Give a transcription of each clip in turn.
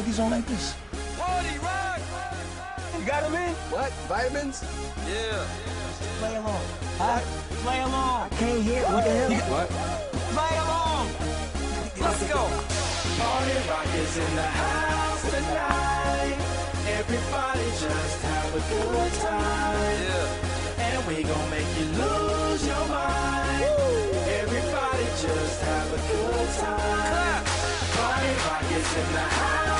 cookies on like this? Party rock! You got them in? What? Vitamins? Yeah. Play along. Huh? Play along. I can't hear. What the hell? What? Play along. Let's go. Party rock is in the house tonight. Everybody just have a good time. Yeah. And we gon' make you lose your mind. Everybody just have a good time. Clap. Party rock is in the house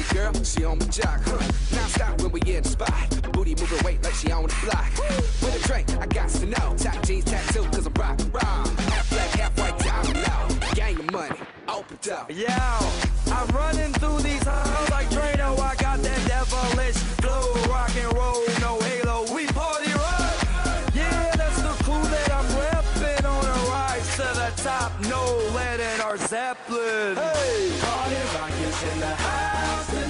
Your girl, she on my jock, huh? Now stop when we in the spot. Booty moving weight like she on the block. With a drink, I got to know. Top jeans tattoo, cause I'm rock and. Half black, half white, diamond low. Gang of money, open up. Yeah, Zeppelin. Hey, in the house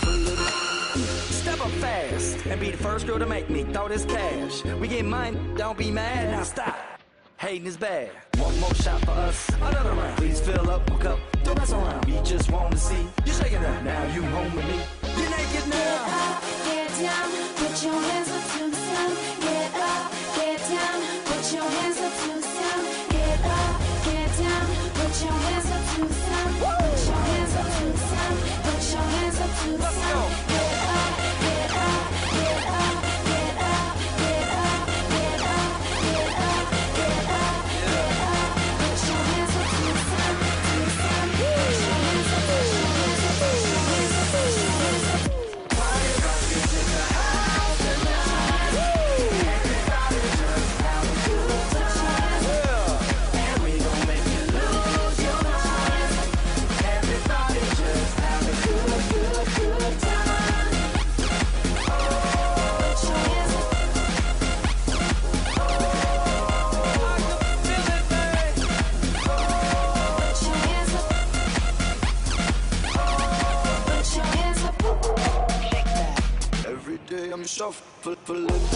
Shuffling, shuffling. Step up fast and be the first girl to make me throw this cash. We get mine, don't be mad. Now stop. Hating is bad. One more shot for us, another round. Please fill up my cup, don't mess around. We just want to see you shaking it. Now you home with me. You're naked now. shuffle it.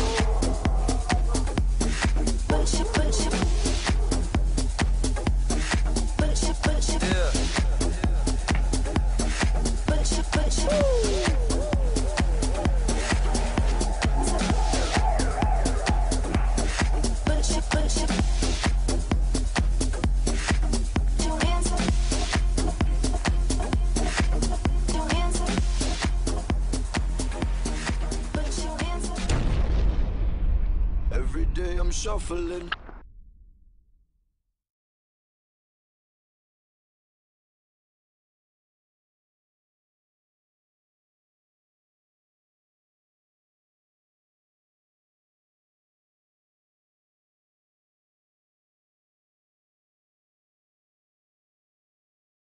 Shuffling.